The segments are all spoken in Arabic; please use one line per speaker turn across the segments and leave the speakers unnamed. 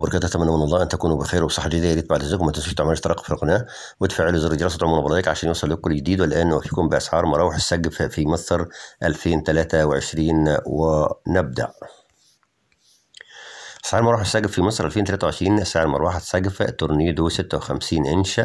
وبركاته اتمنى من الله أن تكونوا بخير وبصحه جيده يا ريت بعد اذنكم ما تنسوش تعملوا اشتراك في القناة. وتفعلوا زر الجرس وتعملوا لايك عشان يوصل لكم جديد. والآن نوافيكم بأسعار مراوح السقف في مصر 2023 ونبدأ. سعر مروحة السقف في مصر 2023 سعر مروحة سقف تورنيدو 56 إنش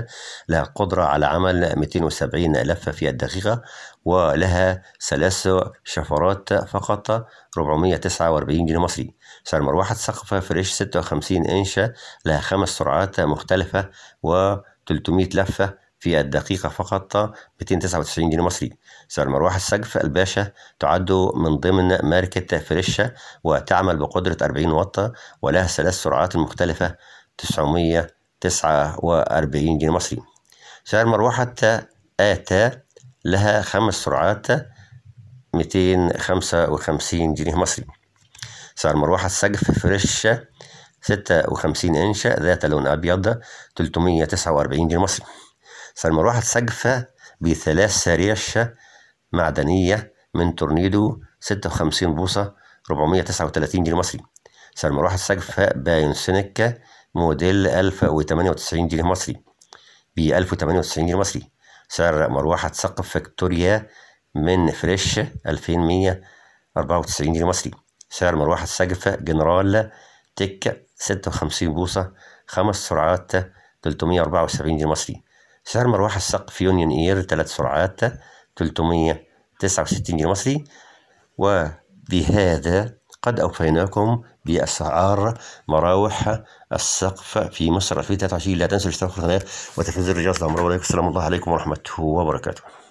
لها قدرة على عمل 270 لفة في الدقيقة ولها ثلاث شفرات فقط 449 جنيه مصري. سعر مروحة سقف فريش 56 إنش لها خمس سرعات مختلفة و 300 لفة في الدقيقة فقط 299 جنيه مصري. سعر مروحة السقف الباشا تعد من ضمن ماركة فريشة وتعمل بقدرة 40 واط ولها ثلاث سرعات مختلفة 949 جنيه مصري. سعر مروحة آتا لها خمس سرعات 255 جنيه مصري. سعر مروحة السقف فريش 56 إنش ذات لون أبيض 349 جنيه مصري. سعر مروحة سقف بثلاث ريش معدنية من تورنيدو 56 بوصة 439 جنيه مصري. سعر مروحة سقف باناسونيك موديل 1098 جنيه مصري. ب 1098 جنيه مصري. سعر مروحة سقف فيكتوريا من فريش 2194 جنيه مصري. سعر مروحة سقف جنرال تك 56 بوصة خمس سرعات 374 جنيه مصري. سعر مروحة السقف يونيون إير ثلاث سرعات 369 جنيه مصري. وبهذا قد وافيناكم بأسعار مراوح السقف في مصر 2023 لا تنسوا الاشتراك في القناة وتفعيل زر الجرس. للأمر والسلام الله عليكم ورحمة وبركاته.